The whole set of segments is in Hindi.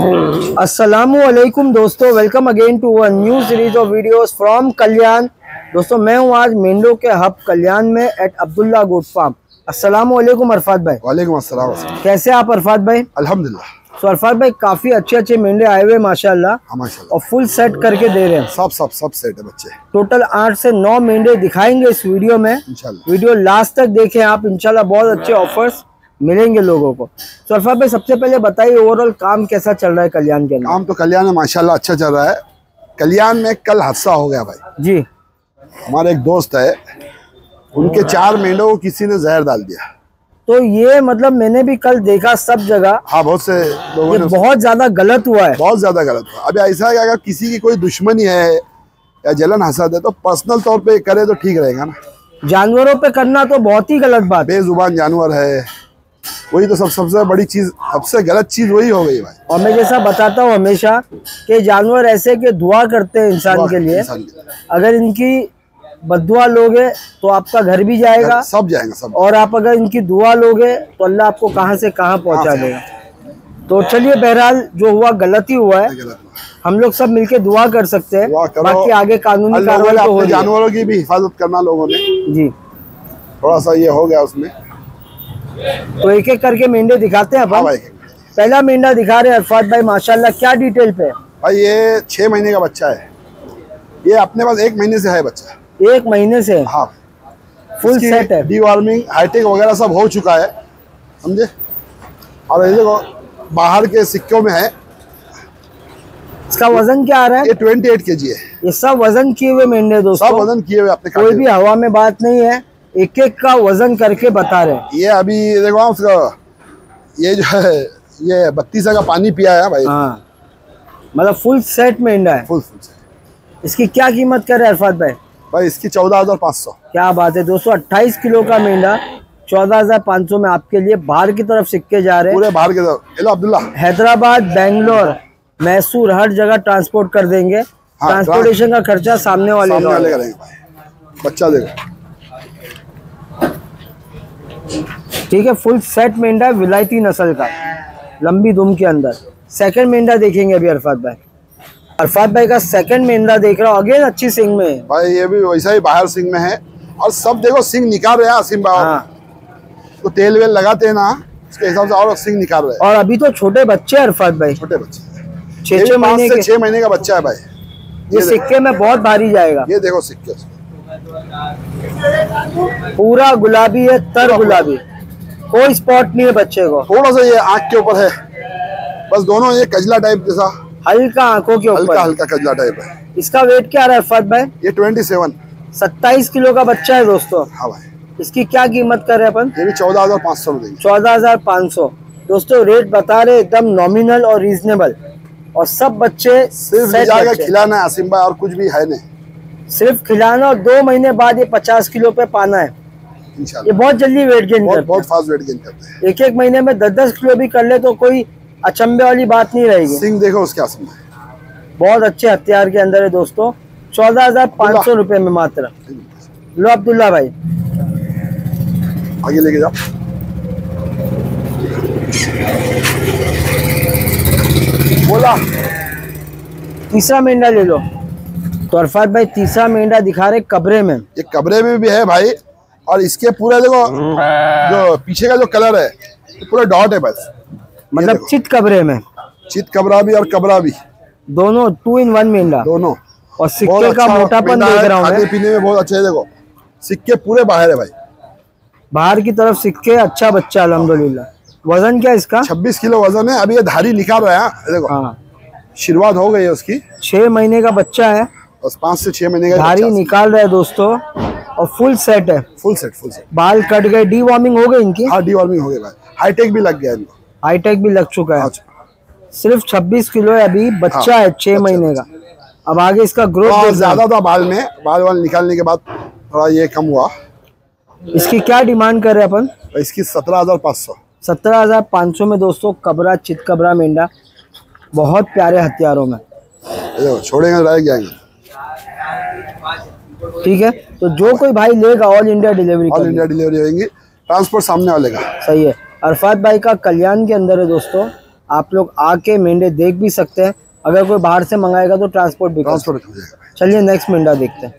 असलकुम दोस्तों. Welcome again to a new series of videos from Kalyan दोस्तों मैं हूँ आज मेंढो के हब कल्याण में एट अब्दुल्ला गोट फार्म असलकुम अरफात भाई. वालेकुम अस्सलाम. कैसे आप अरफात भाई? अल्हम्दुलिल्लाह. तो अरफात भाई काफ़ी अच्छे अच्छे मेंढे आए हुए माशाल्लाह. हाँ, माशाल्लाह. और फुल सेट करके दे रहे हैं. सब सब सब सेट है बच्चे. टोटल आठ से नौ मेंढे दिखाएँगे इस वीडियो में. वीडियो लास्ट तक देखें आप. इंशाल्लाह बहुत अच्छे ऑफर्स मिलेंगे लोगों को। सरफा अरफात भाई सबसे पहले बताइए ओवरऑल काम कैसा चल रहा है कल्याण के अंदर? काम तो कल्याण में माशाल्लाह अच्छा चल रहा है। कल्याण में कल हादसा हो गया भाई। जी। हमारे एक दोस्त है उनके चार मेंढों को किसी ने जहर डाल दिया। तो ये मतलब मैंने भी कल देखा सब जगह। हाँ बहुत से लोगों ने बहुत ज़्यादा गलत हुआ है। बहुत ज़्यादा गलत हुआ। अभी ऐसा है अगर किसी की कोई दुश्मनी है या जलन हसद है तो पर्सनल तौर पे करे तो ठीक रहेगा ना। जानवरों पे करना तो बहुत ही गलत बात बेजुबान जानवर है वही तो सब सबसे बड़ी चीज़ सबसे गलत चीज़ वही हो गई भाई। और मैं जैसा बताता हूँ हमेशा कि जानवर ऐसे के दुआ करते हैं इंसान के लिए। अगर इनकी बदुआ लोगे तो आपका घर भी जाएगा। सब जाएगा सब। और आप अगर इनकी दुआ लोगे तो अल्लाह आपको कहाँ से कहाँ पहुँचा देगा। तो चलिए बहरहाल जो हुआ गलत ही हुआ है। हम लोग सब मिलके दुआ कर सकते हैं। बाकी आगे कानूनी कार्रवाई तो। जानवरों की भी हिफाजत करना लोगों ने। जी। थोड़ा सा ये हो गया उसमें। तो एक एक करके मेंढे दिखाते हैं हाँ भाई। पहला मेंढा दिखा रहे हैं अरफात भाई माशाल्लाह क्या डिटेल पे? भाई ये छह महीने का बच्चा है। ये अपने पास एक महीने से है बच्चा। एक महीने से? हाँ। फुल सेट है। डी वार्मिंग हाईटेक वगैरह सब हो चुका है समझे? और ये देखो बाहर के सिक्कों में है। इसका वज़न क्या आ रहा है? ये ट्वेंटी एट के जी है। ये सब वज़न किए हुए मेंढे दोस्तों सब वज़न किए हुए अपने कोई भी हवा में बात नहीं है। एक एक का वज़न करके बता रहे हैं। ये अभी देखो आप उसका ये जो है ये बत्तीस का पानी पिया है भाई। हाँ। मतलब फुल सेट मेंढा है। फुल फुल से इसकी क्या कीमत कर रहे हैं अरफात भाई? भाई इसकी चौदह हज़ार पाँच सौ। क्या बात है दोस्तों अट्ठाईस किलो का मेंढा चौदह हज़ार पाँच सौ में आपके लिए बाहर की तरफ़ सिक्के जा रहे हैं। पूरे बाहर के तरफ़। अब्दुल्ला। हैदराबाद बेंगलोर मैसूर हर जगह ट्रांसपोर्ट कर देंगे। हाँ, ट्रांसपोर्टेशन का खर्चा सामने वाले सामने वाले बच्चा देखो ठीक है फुल सेट मेंढा है विलायती नस्ल का लंबी दुम के अंदर। सेकंड मेंढा देखेंगे अभी अरफात भाई। अरफात भाई का सेकंड मेंढा देख रहा हूँ अगेन अच्छी सिंग में। है। भाई ये भी वैसा ही बाहर सिंह में है। और सब देखो सिंह निकाल रहे हैं असीम हाँ। तो तेल वेल लगाते हैं ना उसके हिसाब से और सिंह निकाल रहे हैं। और अभी तो छोटे बच्चे हैं अरफात भाई। छोटे बच्चे। छह छह महीने से के छह महीने का बच्चा है भाई। ये सिक्के में बहुत भारी जाएगा। ये देखो सिक्के। पूरा गुलाबी है तर गुलाबी। कोई स्पॉट नहीं है बच्चे को। थोड़ा सा ये आँख के ऊपर है। बस दोनों ये कजला टाइप जैसा हल्का आँखों के ऊपर। हल्का हल्का कजला टाइप है। इसका वेट क्या रहा है अरफात भाई? ये ट्वेंटी सेवन सत्ताईस किलो का बच्चा है दोस्तों। हाँ भाई। इसकी क्या कीमत कर रहे हैं अपन? ये भी चौदह हज़ार पाँच सौ चौदह हज़ार पाँच सौ। दोस्तों रेट बता रहे एकदम नॉमिनल और रीजनेबल और सब बच्चे सिर्फ़। खिलाना है भाई और कुछ भी है नहीं। सिर्फ़ खिलाना और दो महीने बाद ये पचास किलो पे पाना है। ये बहुत जल्दी वेट गेन बहुत बहुत फास्ट वेट गेन करते हैं। एक एक महीने में दस दस किलो भी कर ले तो कोई अचंभे वाली बात नहीं रहेगी। सिंह देखो उसके आसिम बहुत अच्छे हथियार के अंदर है दोस्तों। चौदह हज़ार पाँच सौ रुपये में मात्र। लो अब्दुल्ला भाई। आगे लेके जाओ। बोला। तीसरा मेंढा ले लो। तो अरफात भाई तीसरा मेंढा दिखा रहे कबरे में। ये कबरे में भी है भाई और इसके पूरा देखो जो पीछे का जो कलर है ये पूरा डॉट है बस। मतलब चित कब्रे में। चित कबरा भी और कबरा भी। दोनों टू इन वन मेंढा। दोनों। और सिक्के का अच्छा मोटापन देख रहा हूँ खाने पीने में बहुत अच्छे है देखो। सिक्के पूरे बाहर है भाई। बाहर की तरफ़ सिक्के अच्छा बच्चा अल्हम्दुलिल्लाह। वज़न क्या इसका? 26 किलो वज़न है अभी ये धारी निकाल रहा है हाँ, देखो। हाँ। शुरुआत हो गई है उसकी। छह महीने का बच्चा है। बस पाँच से छह महीने का धारी निकाल रहा है दोस्तों और फुल सेट है। फुल सेट फुल सेट बाल कट गए डी वार्मिंग हो गई इनकी? हाँ डी वार्मिंग हो गई भाई। हाईटेक भी लग गया इनको। हाईटेक भी लग चुका है। अच्छा। सिर्फ़ 26 किलो है अभी बच्चा हाँ, है छह महीने का। अब आगे इसका ग्रोथ और ज़्यादा था बाल में। बाल वाल निकालने के बाद थोड़ा ये कम हुआ। इसकी क्या डिमांड कर रहे हैं अपन? इसकी सत्रह हज़ार पाँच सौ। सत्रह हज़ार पाँच सौ में दोस्तों कबरा चित कबरा मेंढा। बहुत प्यारे हथियारों में। छोड़ेंगे जाएँगे। ठीक है? तो जो कोई भाई लेगा all India delivery all India delivery होंगी ट्रांसपोर्ट सामने वाले का। सही है। अरफात भाई का कल्याण के अंदर है दोस्तों। आप लोग आके मेंढे देख भी सकते हैं। अगर कोई बाहर से मंगाएगा तो ट्रांसपोर्ट भी ट्रांसपोर्ट चलिए नेक्स्ट मेंढा देखते हैं।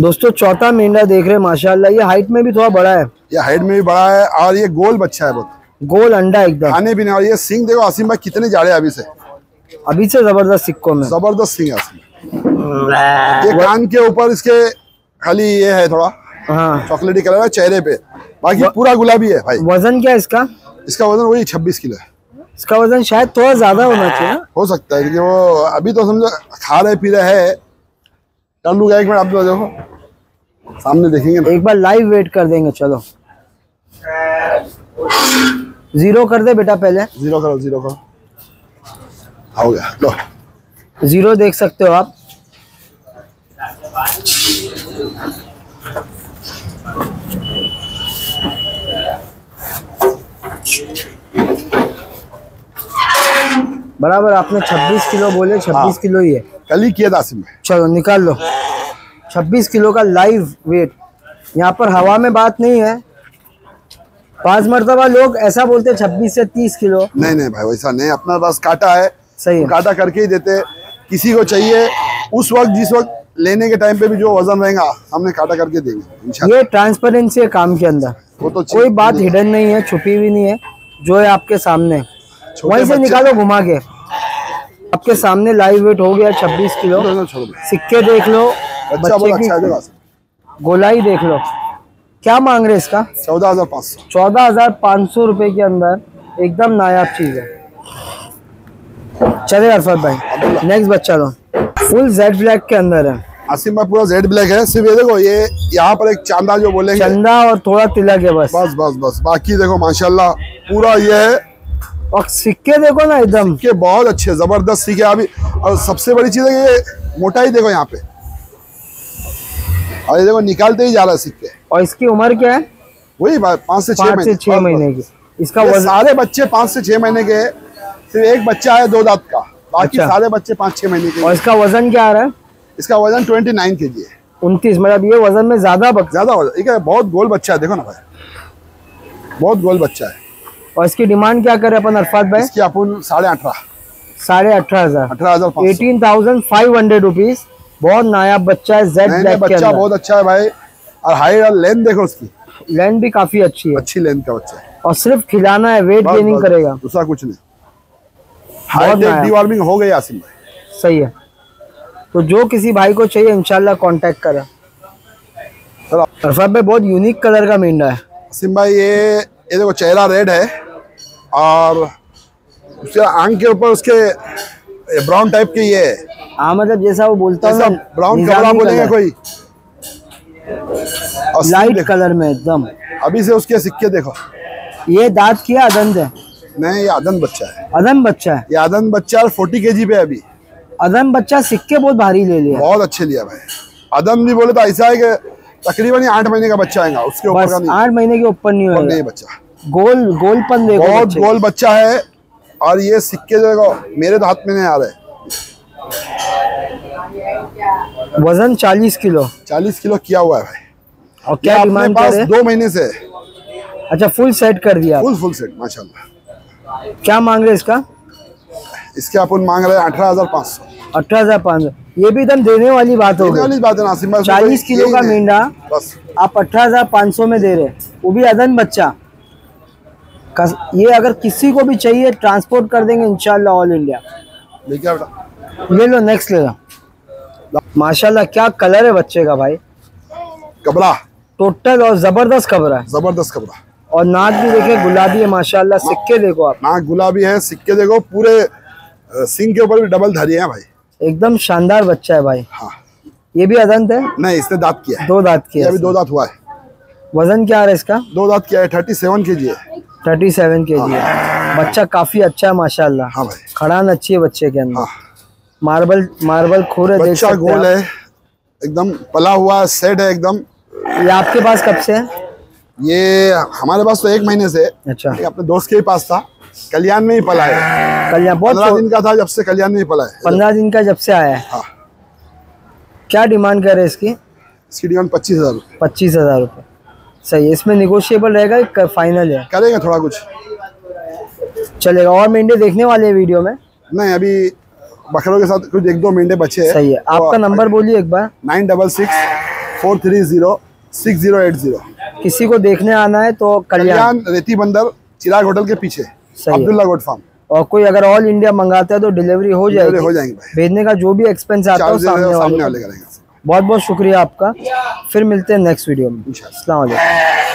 दोस्तों चौथा मेंढा देख रहे हैं माशाल्लाह। ये हाइट में भी थोड़ा बड़ा है। ये हाइट में भी बड़ा है और ये गोल बच्चा है बहुत। गोल अंडा एकदम। खाने पीने और ये सिंग देखो आसिम भाई कितने जाड़े अभी से। अभी से ज़बरदस्त सिक्कों में। ज़बरदस्त सिंह आसिम। ये कान के ऊपर इसके खाली ये है थोड़ा हाँ। चॉकलेटी कलर है चेहरे पे। बाकी पूरा गुलाबी है भाई। वज़न क्या है इसका? इसका वज़न वही छब्बीस किलो है। इसका वज़न शायद थोड़ा ज़्यादा होना चाहिए हो सकता है क्योंकि वो अभी तो समझो खा रहे पी रहे है। कर लूँगा एक मिनट आप तो देखो। सामने देखेंगे ना। एक बार लाइव वेट कर देंगे चलो। ज़ीरो कर दे बेटा पहले। ज़ीरो करो ज़ीरो करो। हो गया लो। ज़ीरो देख सकते हो आप। बराबर आपने 26 किलो बोले 26 हाँ। किलो ही है। कल ही किया था में चलो निकाल लो। 26 किलो का लाइव वेट यहाँ पर हवा में बात नहीं है। पाँच मरतबा लोग ऐसा बोलते हैं 26 से 30 किलो। नहीं नहीं भाई वैसा नहीं। अपना पास काटा है। सही है। काटा करके ही देते किसी को चाहिए उस वक्त जिस वक्त लेने के टाइम पे भी जो वज़न रहेगा हमने काटा करके देंगे ये ट्रांसपेरेंसी है काम के अंदर। वो तो कोई बात हिडन नहीं है छुपी हुई नहीं है जो है आपके सामने। वहीं से निकालो घुमा के। आपके सामने लाइव वेट हो गया 26 किलो। सिक्के देख लो बच्चे अच्छा की गोलाई देख लो। क्या मांग रहे इसका? चौदह हज़ार पाँच सौ। चौदह हज़ार पाँच सौ रुपए के अंदर एकदम नायाब चीज़ है। चले अरफत भाई नेक्स्ट बच्चा लो। फुल जेड ब्लैक के अंदर है। आसिम भाई पूरा जेड ब्लैक है सिर्फ़ ये देखो ये यहाँ पर एक चांदा जो बोलेंगे। चंदा और थोड़ा तिलक है बस। बस बस बस बाकी देखो माशाल्लाह पूरा ये है। और सिक्के देखो ना एकदम। के बहुत अच्छे ज़बरदस्त सिक्के अभी। और सबसे बड़ी चीज़ है ये मोटाई देखो यहाँ पे। और ये देखो निकालते ही जा रहा है सिक्के। और इसकी उम्र क्या है? वही पाँच से छह महीने छह महीने की। इसका सारे बच्चे पाँच से छह महीने के हैं। सिर्फ़ एक बच्चा है दो दांत का। बाकी अच्छा। सारे बच्चे पाँच छह महीने के और इसका वज़न क्या आ रहा है? इसका वज़न ट्वेंटी नाइन के जी है। उनतीस मतलब ये वज़न में ज़्यादा ज़्यादा वज़न। ये बहुत गोल बच्चा है देखो ना भाई। बहुत गोल बच्चा है। और इसकी डिमांड क्या करे अपन अरफात भाई? इसकी अपन साढ़े अठारह साढ़े अठारह हज़ार। अठारह हज़ार eighteen thousand five hundred rupees बहुत नायाब बच्चा है जेड ब्लैक के बच्चा अंदर। बहुत अच्छा है भाई। और हाइट और लेंथ देखो उसकी। लेंथ भी काफ़ी अच्छी है। अच्छी लेंथ का बच्चा है। और सिर्फ़ खिलाना है वेट गेनिंग करेगा। दूसरा कुछ नहीं। हाइट नया। हो गई आसिम भाई। सही है। तो जो किसी भाई को चाहिए इनशाला कांटेक्ट करें। चलो अरफात भाई बहुत यूनिक कलर का मेंढा है। आसिम भाई ये ये देखो चेहरा रेड है और उसके आँख के ऊपर उसके ब्राउन टाइप के ये है। हाँ मतलब जैसा वो बोलता है ब्राउन कपड़ा बोलेंगे कोई? और लाइट कलर में एकदम। अभी से उसके सिक्के देखो। ये दांत किया अदंत है? नहीं ये आदन बच्चा है। अदम बच्चा है। ये आदन बच्चा फोर्टी के जी पे अभी। अदम बच्चा सिक्के बहुत भारी ले लिया। बहुत अच्छे लिया भाई। आदम भी बोले तो ऐसा है कि तकरीबन आठ महीने का बच्चा आएगा उसके ऊपर आठ महीने के ऊपर नहीं होगा। नहीं बच्चा। गोल गोलपन देखो बहुत गोल बच्चा है और ये सिक्के जो देखो मेरे तो हाथ में नहीं आ रहे। वज़न चालीस किलो। चालीस किलो किया हुआ है भाई। और क्या डिमांड पास दो महीने से। अच्छा फुल सेट कर दिया। फुल फुल सेट माशाल्लाह। क्या मांग रहे इसका? इसके अपन मांग रहे हैं अठारह हज़ार पाँच सौ। अठारह हज़ार पाँच सौ। ये भी एकदम देने वाली बात हो गई। बात है नासिम भाई, उसमें 40 कोई किलो का। मेंढा बस। आप अठारह हज़ार पाँच सौ में दे रहे वो भी अदन बच्चा। ये अगर किसी को भी चाहिए ट्रांसपोर्ट कर देंगे इंशाल्लाह ऑल इंडिया। बेटा। ले लो नेक्स्ट ले लो। माशाल्लाह क्या कलर है बच्चे का भाई? कबरा टोटल और ज़बरदस्त खबर है। ज़बरदस्त कबरा और नाक भी देखे गुलाबी है माशाल्लाह सिक्के देखो आप। नाक गुलाबी है सिक्के देखो पूरे सिंग के ऊपर भी डबल धरी है भाई। एकदम शानदार बच्चा है भाई। हाँ। ये भी अदंत है? नहीं इसने दांत किया दो दांत की ये है अभी दो दांत हुआ है। वज़न क्या आ रहा है इसका? दो दांत किया है थर्टी सेवन के जी है। थर्टी सेवन के जी है। बच्चा काफ़ी अच्छा है माशाल्लाह। हाँ भाई। खड़ान अच्छी है बच्चे के अंदर। हाँ। मार्बल मार्बल खोर है बच्चा गोल है एकदम पला हुआ सेट है एकदम। ये आपके पास कब से है? ये हमारे पास तो एक महीने से है। अच्छा। अपने दोस्त के ही पास था। कल्याण में ही पला है कल यहाँ बहुत पंद्रह दिन का था जब से कल्याण में ही पला है पंद्रह दिन का जब से आया है। हाँ। क्या डिमांड कर रहे हैं इसकी? इसकी डिमांड पच्चीस हज़ार रुपये। पच्चीस हज़ार रुपये। सही है इसमें निगोशिएबल रहेगा फाइनल है? करेंगे थोड़ा कुछ। चलेगा और मेंढे देखने वाले हैं वीडियो में? नहीं अभी बकरों के साथ कुछ एक दो मेंढे बचे हैं। सही है। आपका नंबर बोलिए एक बार। Nine double six four three zero six zero eight zero. किसी को देखने आना है तो कल्याण। कल्याण रेती बंदर चिराग होटल के पीछे। Abdullah goat farm. और कोई अगर ऑल इंडिया मंगाता है तो डिलीवरी हो जाएगी। हो जाएँगे भेजने का जो भी एक्सपेंस आता है सामने वाले करेंगे बहुत बहुत शुक्रिया आपका। फिर मिलते हैं नेक्स्ट वीडियो में। वालेकुम